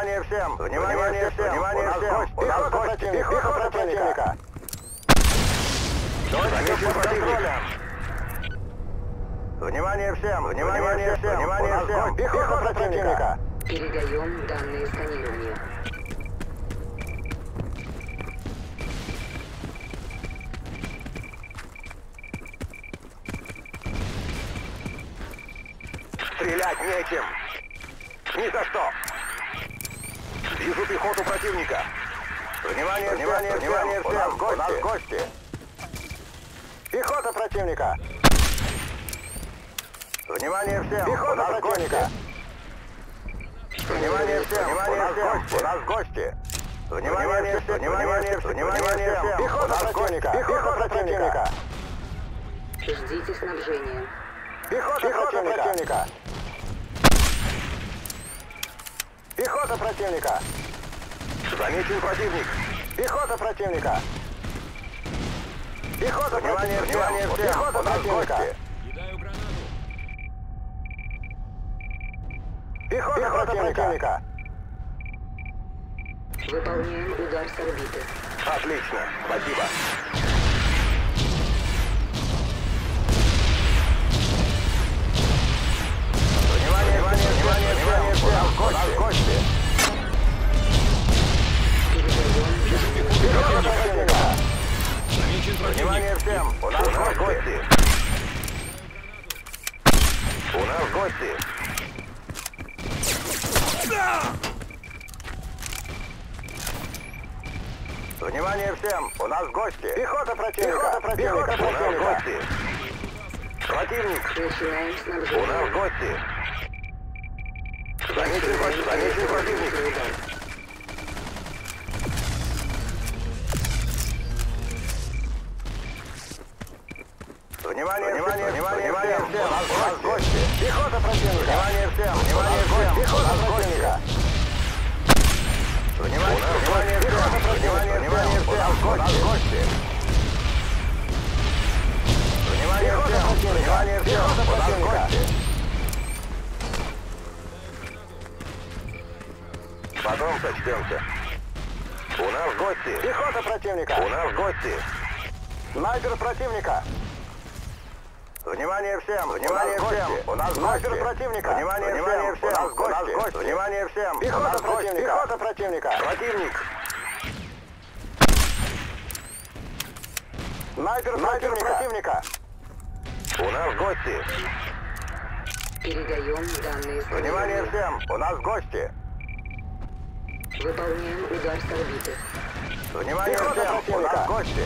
Внимание всем! Внимание всем! Внимание всем! У нас гости! Пехота противника! Под контролем! Внимание всем! Внимание всем! Внимание всем! Пехота противника! Передаем данные сканирования. Стрелять нечем! Ни за что! Вижу пехоту противника! Внимание, внимание, внимание всем! У нас гости! У нас гости! Пехота противника! Внимание всем! Пехота у нас противника! Внимание всем! Внимание всем! У нас гости! Внимание всем! Внимание всем! Внимание всем! Пехота противника! Пехота противника! Ждите снабжения. Пехота, Пехота противника! Пехота противника! Замечен противник! Пехота противника! Пехота внимание, внимание, всем! Пехота противника! Пехота, Пехота противника! Выполняем удар с орбиты. Отлично, спасибо. Гости! Внимание всем! Внимание всем! У нас гости! Потом сочтемся. У нас гости. Пехота противника. У нас гости. Снайпер противника. Внимание всем! Внимание всем! У нас снайпер противника! Внимание, внимание всем! У нас гости! Внимание всем! Пехота противника! Пехота противника! Противник! Снайпер, снайпер противника! У нас гости! Передаем данные Внимание сканирования. всем! У нас гости! Выполняем удар с орбиты. Внимание всем! У нас гости!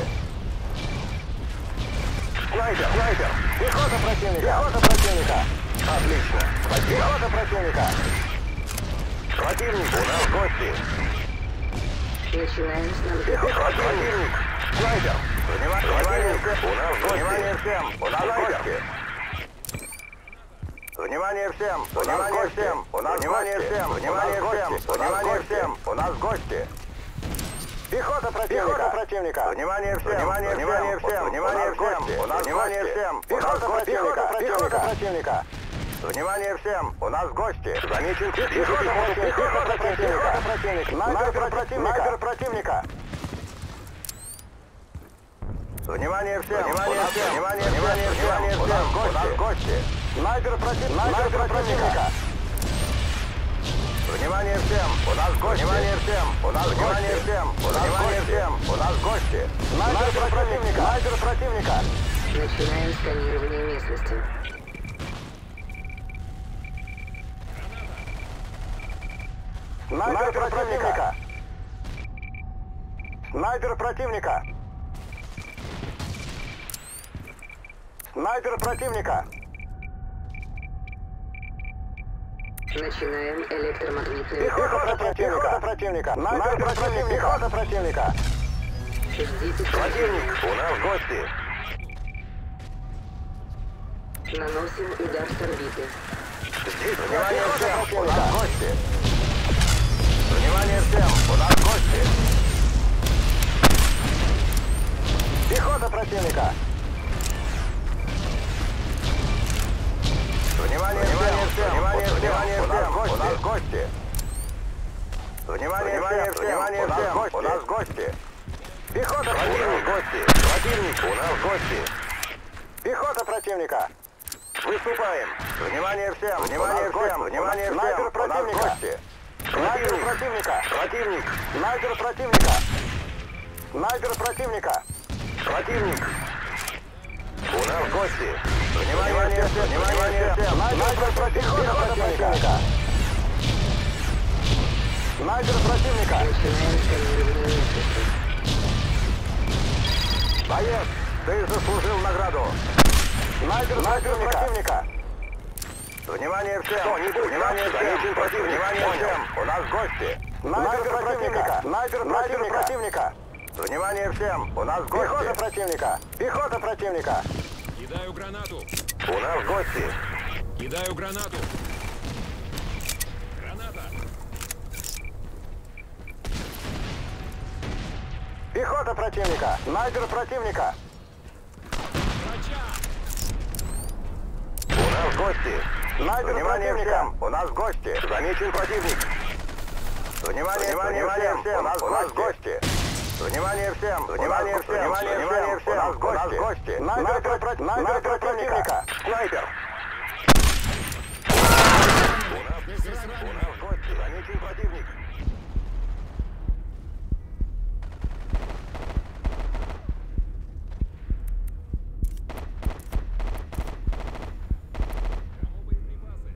Снайпер! Снайпер! Пехота противника! Пехота противника! Отлично! Спасибо! Пехота противника! Противник! У нас гости! Начинаем снабжение. Пехота противник! Снайпер! Внимание! Всем! У нас гости! Внимание всем! У нас гости! Внимание всем! Внимание всем! У нас внимание всем! Внимание всем! Внимание всем! У нас гости! Пехота противника! Пехота противника! Внимание всем! Внимание, внимание всем! Внимание всем! У нас внимание всем! Пехота противника! Пехота противника! Внимание всем! У нас гости! Замечен пехота противника! Пехота противника! противник! Снайпер противника! Снайпер противника! Внимание всем! Внимание всем! Внимание, внимание, внимание всем! У нас гости! Снайпер против- снайпер противника! Внимание всем! У нас гости! Внимание всем! У нас внимание всем! У нас внимание всем! У нас гости! Снайпер противника! Снайпер противника! Начинаем сканирование местности. Снайпер противника! Снайпер противника! Снайпер противника! Начинаем электромагнитный удар. Пехота противника! Пехота противника! Снайпер противника! Пехота противника! Ждите Противник! У нас гости! Наносим удар с орбиты. Здесь внимание всем! У нас гости! Внимание всем! У нас гости! Пехота противника! Внимание, внимание всем! Внимание, внимание всем! У нас гости! Внимание, внимание всем! Внимание всем! У нас гости! Пехота противник! гости! Противник! У нас гости! Пехота противника! Выступаем! Внимание всем! Внимание всем! Внимание всем! Снайпер противника! Снайпер противника! Противник! Снайпер противника! Снайпер противника! Противник! У нас гости! Внимание всем! Внимание всем! Снайпер противника! противника! Снайпер противника! Боец, ты заслужил награду. Снайпер противника. противника. Внимание всем! Внимание всем! Противник. Внимание всем! У нас гости! Снайпер противника! Снайпер противника! Внимание всем! У нас гости! Пехота противника! Пехота противника! Кидаю гранату. У нас гости! Кидаю гранату. Граната. Пехота противника! Снайпер противника! У нас гости! Снайпер Внимание всем! У нас гости! Замечен противник! Внимание, внимание, внимание всем! У нас, у нас гости! Внимание всем! Внимание всем! Внимание, всем! У нас гости! У нас гости! Снайпер, снайпер противника! Снайпер! У нас, у нас гости! Замечен противник! Кому боеприпасы?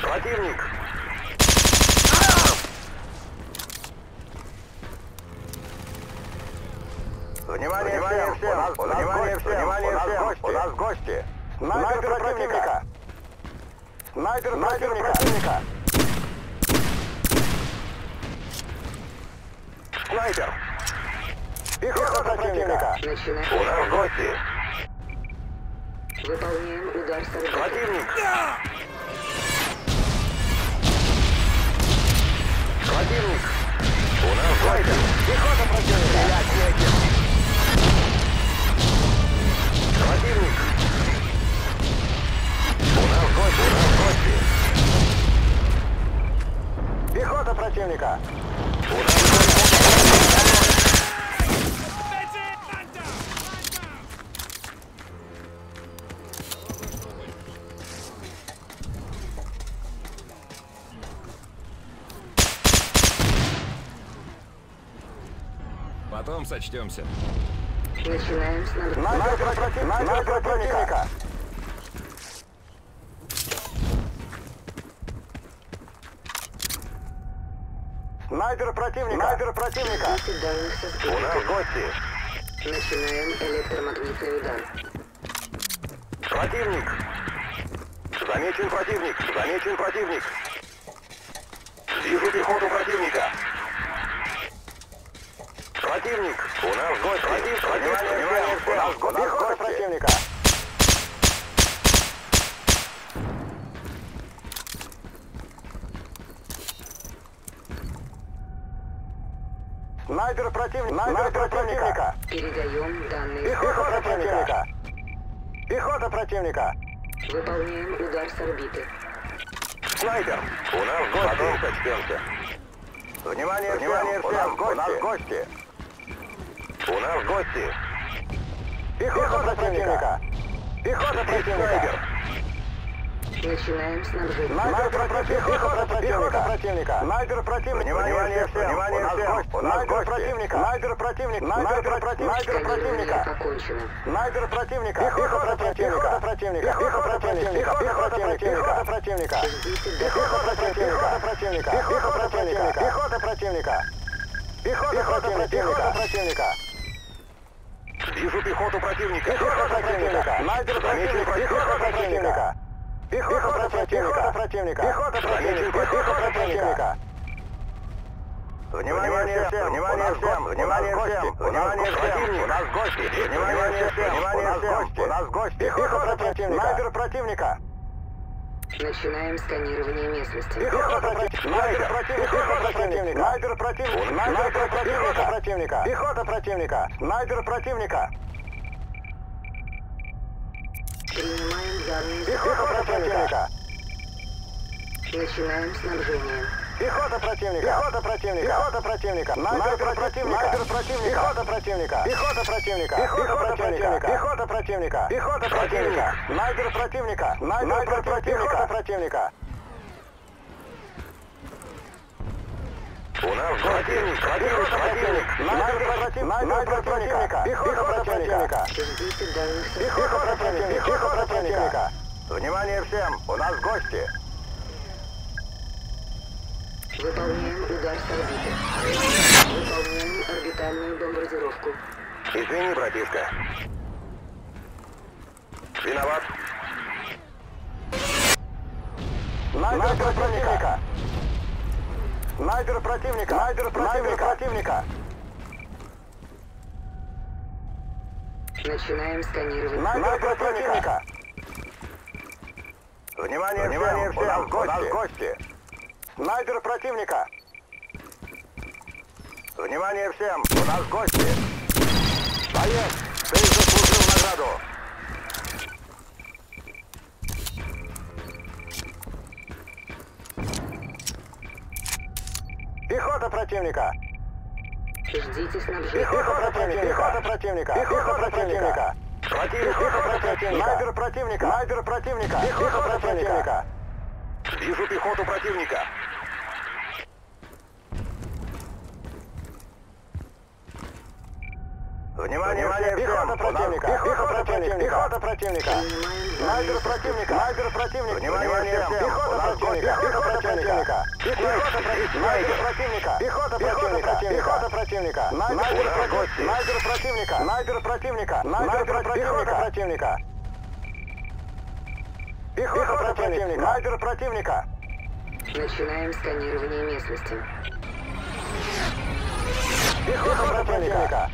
Противник! Внимание, внимание всем! У нас, внимание всем! Внимание всем! У нас гости! Снайпер противника! Снайпер противника! Снайпер! Пехота противника! У Начинаем. нас гости! Выполняем удар с орбиты. Противник! Противник! У нас гости! Пехота противника! Стрелять неким! Противник! У нас гости! У нас гости! Пехота противника! У нас сочтемся. Начинаем. Снайпер против- снайпер противника! Снайпер противника! Снайпер противника! 10 данных со У нас гости! Начинаем электромагнитный удар. Противник! Замечен противник! Замечен противник! Вижу пехоту противника! Противник! У нас гость! Против... Внимание, внимание, у нас гость! Пехота противника! Снайпер противника! Снайпер противника! Передаем данные. Пехота противника! Пехота противника! Выполняем удар с орбиты. Снайпер! У нас гости! Потом. Внимание, внимание всем! У нас гости! У нас гости! Гости! Пехота противника! Пехота противника! Начинаем снабжение. Снайпер против- пехота противника! противника! Снайпер противника! Внимание всем! Внимание всем! У нас снайпер противника! Снайпер противника! Снайпер противника! Снайпер противника! Снайпер противника! Пехота противника! противника! Пехота противника! Пехота противника! Пехота противника! 60 Пехота противника! противника! Пехота противника! Пехота противника! Пехота противника! противника! Вижу пехоту противника! Пехота противника! Снайпер противника! Пехота противника! Пехота противника! противника! Пехота противника! Пехота противника! Внимание всем! Внимание всем! Внимание всем! Внимание всем! У нас гости! Внимание всем! Внимание всем! У нас гости! Пехота противника! Снайпер противника! Начинаем сканирование местности. Пехота противника! Снайпер противника! Снайпер противника! Снайпер противника! противника! Пехота противника! Снайпер противника! Принимаем данные. Пехота противника! Начинаем снабжение. Пехота противника! Пехота противника! Пехота противника! Снайпер противника! Снайпер противника! Пехота противника! Пехота противника! Пехота противника! Пехота противника! Пехота противника! Снайпер противника! Снайпер противника! Пехота противника! У нас противник! Противник! Противник! Снайпер противника! Снайпер противника! Пехота противника! Пехота противника! Пехота противника! Внимание всем! У нас гости! Выполняем удар с орбиты. Выполняем орбитальную бомбардировку. Извини, братишка. Виноват. Снайпер противника! Снайпер противника! Снайпер противника! противника! Начинаем сканирование. Снайпер противника! Внимание, Внимание всем! У нас гости! У нас гости! Снайпер противника! Внимание всем! У нас гости! Боец! Ты заслужил награду! Пехота противника! Ждите снабжение. Пехота противника! Пехота противника! Пехота противника! Противник! Пехота противника! Снайпер противника! Снайпер противника! Пехота противника! Вижу пехоту противника! Внимание, Внимание пехота противника! Пехота противника! Пехота противника! Снайпер противника! Снайпер противника! Внимание всем! Пехота противника! Пехота противника! Пехота противника! Пехота противника! Пехота противника! Снайпер противника! Снайпер противника! Снайпер противника! Снайпер противника! Пехота противника! Снайпер противника! Начинаем сканирование местности. Пехота противника!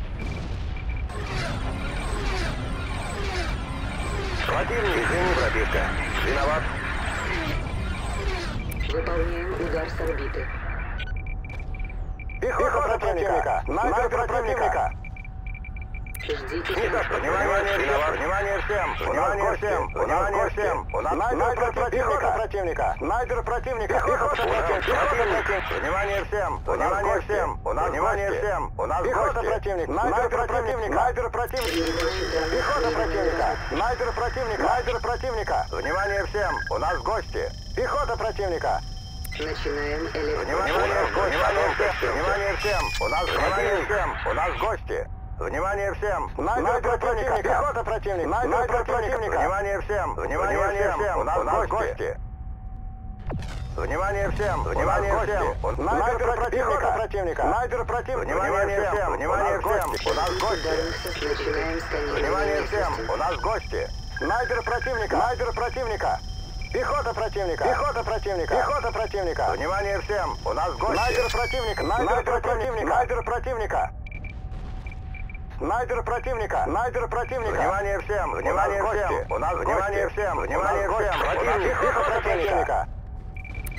Противник, извини, пробивка. Виноват. Выполняем удар с орбиты. Пехота противника! Снайпер противника! Ждите Внимание, снабжение. внимание, внимание всем! Внимание всем! Внимание всем! У нас снайпер противника! противника! Снайпер противника! Пехота противника! Внимание всем! Внимание всем! У нас внимание всем! У нас пехота противник! Снайпер противника! Снайпер противника! Пехота противника! Снайпер противника! Снайпер противника! Внимание всем! У нас гости! Пехота противника! Начинаем электро... Внимание, внимание всем! Внимание всем! У нас внимание всем! У нас гости! Внимание всем! Снайпер противника! Пехота противника! Снайпер противника! Внимание всем! Внимание всем! У нас гости! Внимание всем! Внимание всем! Снайпер противника! противника! Снайпер противника! Внимание всем! Внимание всем! У нас гости! Внимание всем! У нас гости! Снайпер противника! Снайпер противника! Пехота противника! Пехота противника! Пехота противника! Внимание всем! У нас гости! Снайпер противника! Снайпер противника! Снайпер противника! Снайпер противника! Снайпер противника! Внимание всем! Внимание всем! У нас внимание всем! Внимание всем! Противник! Пехота противника!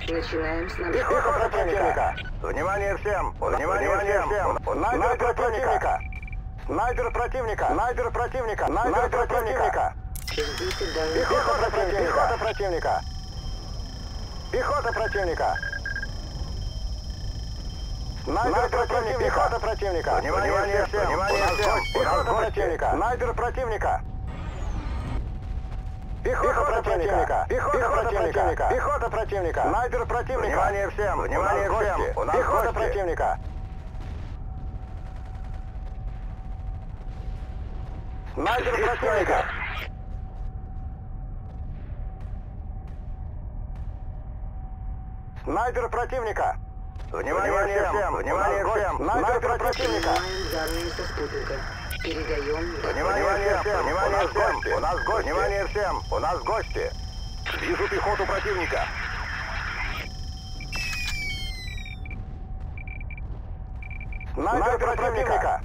Начинаем снабжение. Пехота противника! Внимание всем! Внимание всем! Снайпер противника! Снайпер противника! Снайпер противника! Снайпер противника! Пехота противника! Пехота противника! Пехота противника! Снайпер противника! Пехота противника! Внимание всем! Внимание всем! Пехота противника! Снайпер противника! Пехота противника! Пехота противника! Пехота противника! Снайпер противника! Внимание всем! Внимание всем! Пехота противника! Снайпер противника! Снайпер противника! Внимание всем! Внимание всем! Снайпер противника! Принимаем данные со спутника. Передаем... Внимание всем! Внимание всем! У нас гости! Внимание всем! У нас гости! Вижу пехоту противника! Снайпер противника!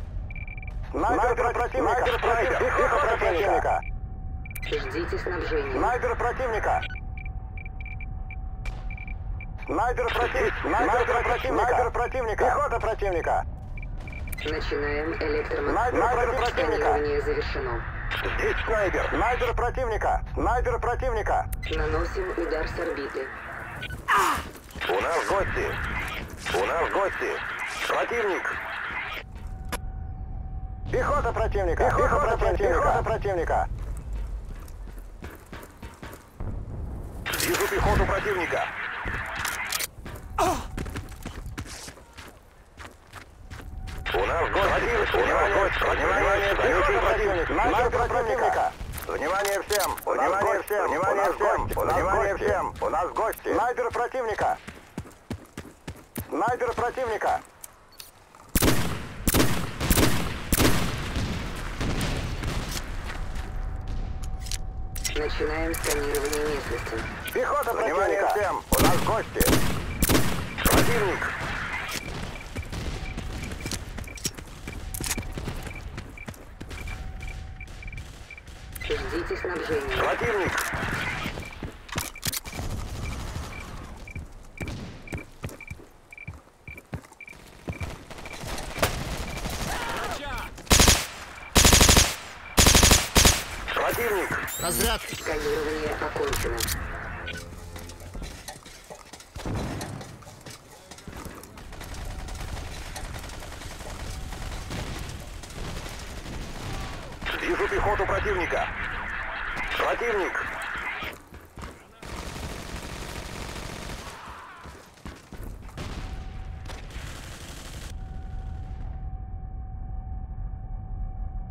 Снайпер противника! Пехота противника! Ждите снабжения. Снайпер противника! Снайпер противника! Снайпер противника! Снайпер противника! Пехота противника! Начинаем Снайпер электромагнитное противника. сканирование завершено. Здесь снайпер! Снайпер противника! Снайпер противника! Наносим удар с орбиты. У нас гости. У нас гости. Противник. Пехота противника. Пехота, противника. Пехота противника. Вижу пехоту противника. У нас гость. Противник. У нас гость. Внимание, замечен противник. Снайпер противника. Внимание всем! Внимание всем! Внимание всем! Внимание всем! У нас гости! Снайпер противника! Снайпер противника! Начинаем сканирование местности. Пехота противника! Внимание всем! У нас гости! Противник! Ждите снабжения. Противник! Противник! Разряд. Сканирование окончено. Вижу пехоту противника! Противник!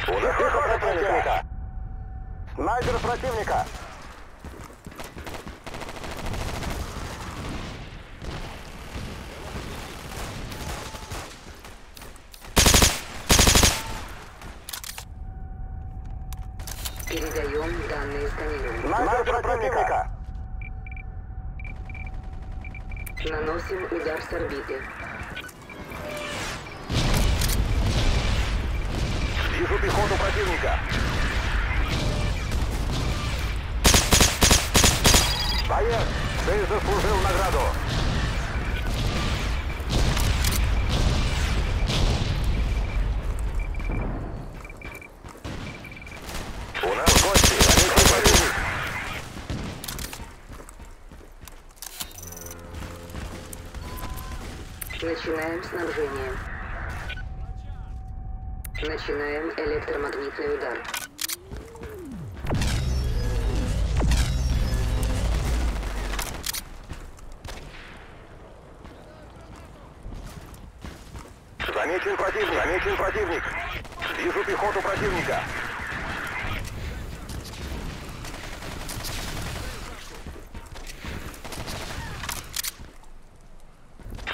У нас пехота противника! Снайпер противника! Передаем данные сканирования. Снайпер противника! Наносим удар с орбиты. Вижу пехоту противника. Боец, ты заслужил награду. Начинаем снабжение. Начинаем электромагнитный удар. Замечен противник, замечен противник. Вижу пехоту противника.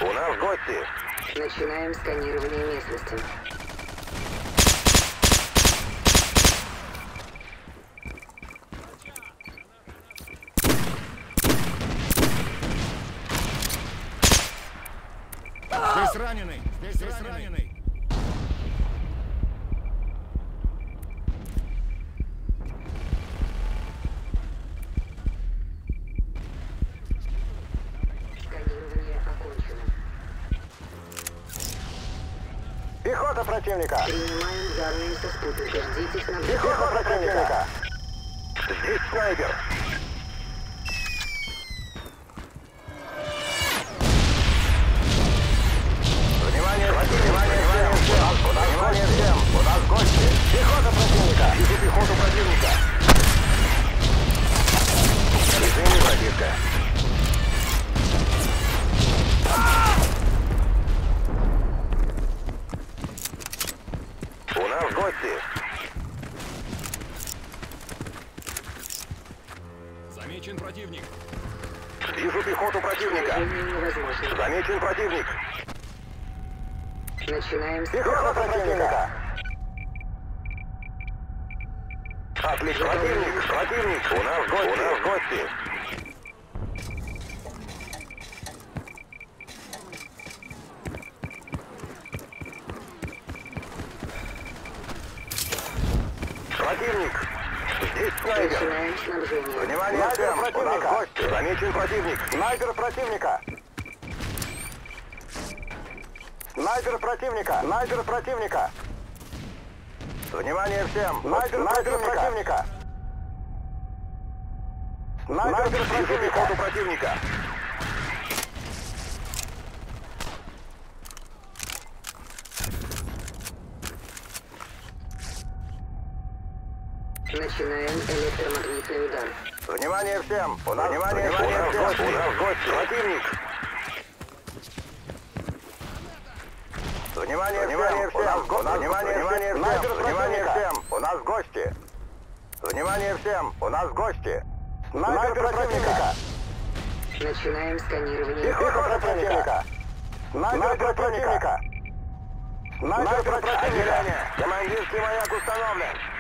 У нас гости. Начинаем сканирование местности. Здесь раненый. Здесь, раненый. Сканирование окончено. Пехота противника. Принимаем данные со спутника. Ждите снабжения. Пехота противника. Здесь снайпер. Внимание, внимание, внимание всем! У нас внимание всем! У нас гости! Пехота противника! Вижу пехоту противника! Извини, братишка. Начинаем Пехота противника! Отлично! Противник! Противник! У нас гости! У нас гости! Противник! Здесь снайпер! Начинаем снабжение. Внимание всем! У нас гости! Замечен противник! Снайпер противника! Снайпер противника! Снайпер противника! Внимание всем! Снайпер, снайпер противника! Снайпер, снайпер противника! Снайпер противника! Начинаем электромагнитный удар. Внимание всем! У нас, внимание, внимание всем! Удар в гости! Противник! Внимание, внимание всем! У нас гости! Внимание, внимание всем! Внимание всем! У нас гости! Внимание всем! У нас гости! Снайпер противника! Начинаем сканирование. Пехота противника! Снайпер противника! Снайпер противника! Командирский маяк установлен!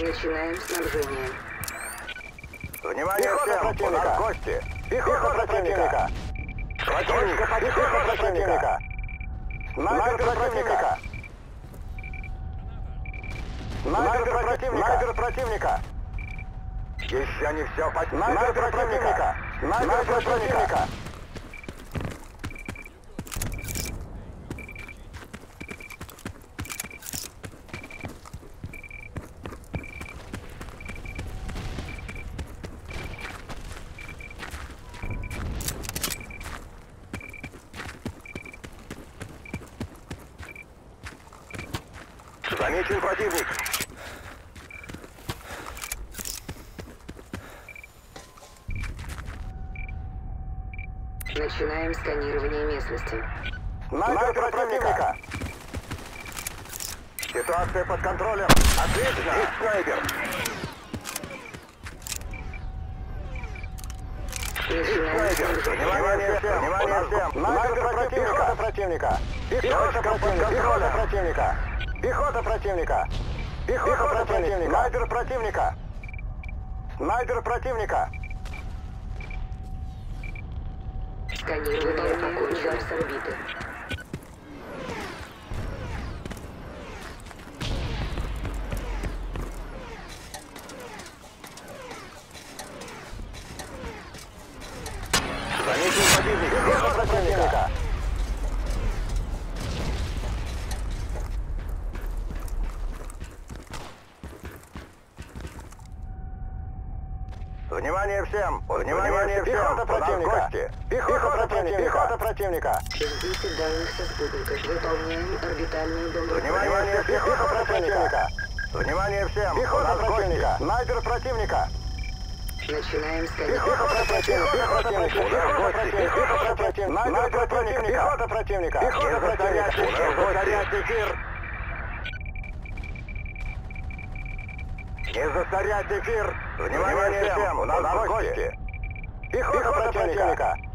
Начинаем снабжение. Внимание Пехота всем! Противника. У нас гости! Пехота противника! Противник! Пехота противника! Снайпер противника! Снайпер противника! Снайпер противника! Еще не все по... Снайпер противника! Снайпер противника! Замечен противник. Начинаем сканирование местности. Снайпер противника. Ситуация под контролем. Отлично. Есть снайпер. Внимание всем. Внимание всем. Снайпер противника. противника. Пехота противника. Пехота противника. Пехота противника. Пехота противника. Снайпер противника. Снайпер противника. Сканирование окончено. Удар с орбиты. Замечен противник. Противника. Внимание всем! Внимание всем! Пехота противника! Пехота противника! Пехота противника! Ждите данных со спутников. Выполняем орбитальную бомбардировку. Внимание всем! Пехота противника! Внимание всем! Пехота противника! Снайпер противника! Начинаем Пехота сканирование. противника! Пехота противника! Пехота противника! Пехота противника! Пехота противника! Не засорять эфир! Внимание всем! У нас гости! Пехота противника!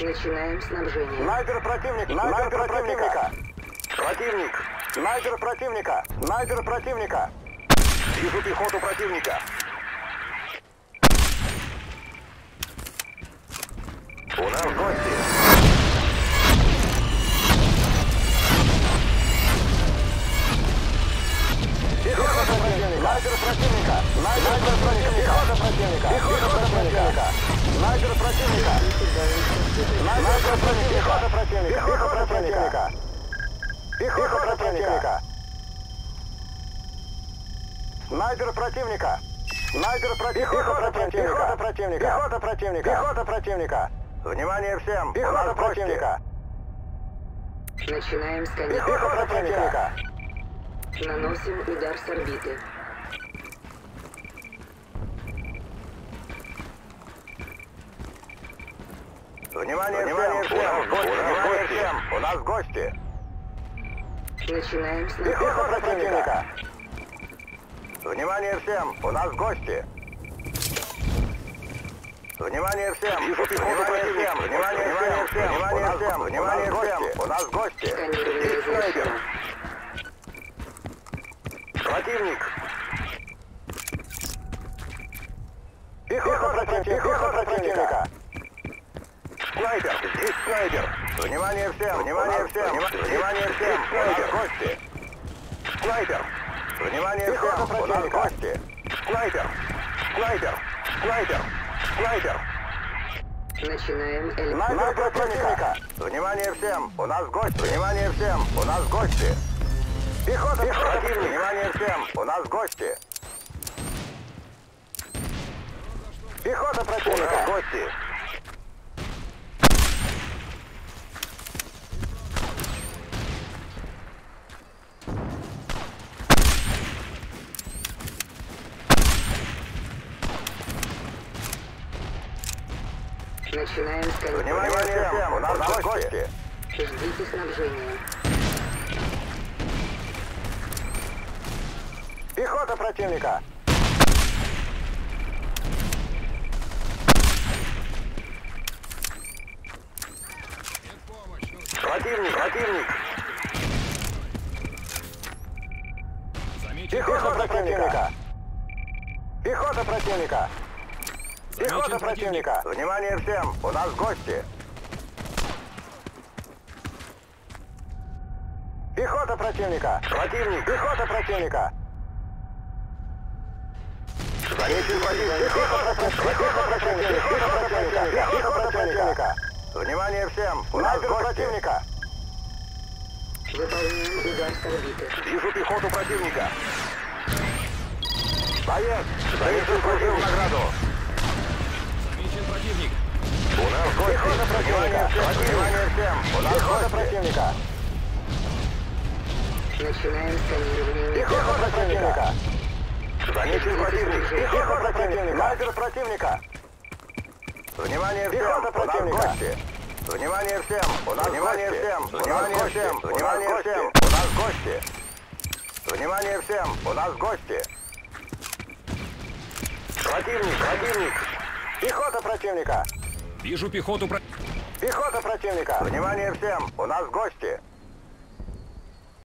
Начинаем снабжение. Снайпер противник! Снайпер противника! Противник! Снайпер противника! Снайпер противника! Вижу пехоту противника! У нас гости! Пехота противника! Снайпер противника! Снайпер противника! Пехота противника! Пехота противника! Снайпер противника! Снайпер противника! Пехота противника! Пехота противника! Пехота противника! Снайпер противника! Снайпер противника! Пехота противника! Пехота противника! Пехота противника! Внимание всем! Пехота противника! Начинаем сканирование. Пехота противника! Наносим удар с орбиты. Внимание, Внимание всем! Внимание всем! У нас гости! Начинаем снабжение. Пехота противника! Внимание всем! У нас гости! Внимание всем! Вижу пехоту противника! Внимание всем! Внимание всем! Внимание всем! У нас гости! Сканирование Есть снайпер! завершено. Противник! Пехота противника! Пехота противника! Снайпер! Внимание всем! Внимание всем! Внимание всем! У нас гости! Снайпер! Внимание всем! У нас гости! Снайпер! Снайпер! Снайпер! Снайпер! Начинаем электро... Снайпер противника! Внимание всем! У нас гости! Внимание всем! У нас гости! Пехота! Противник! Внимание всем! У нас гости! Пехота противника! У нас гости! Начинаем сканирование. Внимание всем! У нас гости! Ждите снабжения. Пехота противника! Противник, противник! Пехота противника. противника! Пехота противника! Пехота Замечен противника! Внимание всем! У нас гости! Пехота противника! Противник! Пехота противника! Замечен противник! Пехота противника! Пехота противника! Пехота противника! Противника! Внимание всем! У нас гости! противника! Выполняем с орбиты. Вижу пехоту противника. Боец! Замечен противник! награду! Противник. У нас гости! Пехота противника! Внимание всем! У нас пехота противника! Пехота противника! Замечен противник! Пехота противника! Снайпер противника! Внимание всем! Пехота противника! Внимание всем! У нас Внимание всем! Внимание всем! Внимание всем! У нас гости! Внимание всем! У нас гости! Противник! Противник! Пехота противника! Вижу пехоту про... Пехота противника! Внимание всем! У нас гости!